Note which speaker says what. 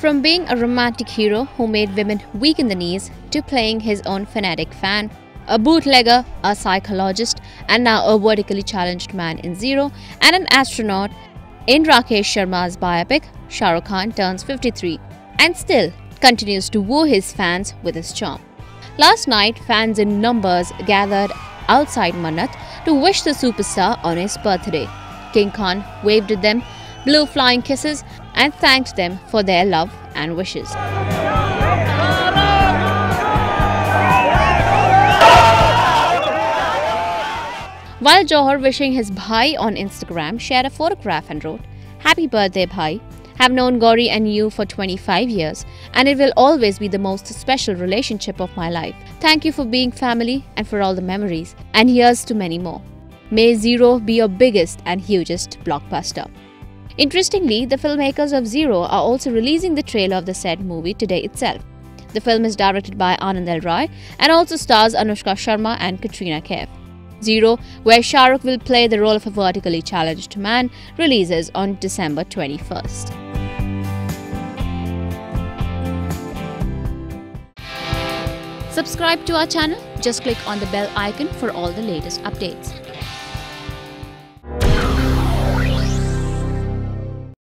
Speaker 1: From being a romantic hero who made women weak in the knees to playing his own fanatic fan, a bootlegger, a psychologist, and now a vertically challenged man in Zero, and an astronaut in Rakesh Sharma's biopic, Shah Rukh Khan turns 53 and still continues to woo his fans with his charm. Last night, fans in numbers gathered outside Mannat to wish the superstar on his birthday. King Khan waved at them, blew flying kisses, and thanked them for their love and wishes. While Johar wishing his bhai on Instagram shared a photograph and wrote, Happy birthday, bhai. Have known Gauri and you for 25 years, and it will always be the most special relationship of my life. Thank you for being family and for all the memories, and here's to many more. May Zero be your biggest and hugest blockbuster. Interestingly, the filmmakers of Zero are also releasing the trailer of the said movie today itself. The film is directed by Anand L. Rai and also stars Anushka Sharma and Katrina Kaif. Zero, where Shah Rukh will play the role of a vertically challenged man, releases on December 21st. Subscribe to our channel. Just click on the bell icon for all the latest updates.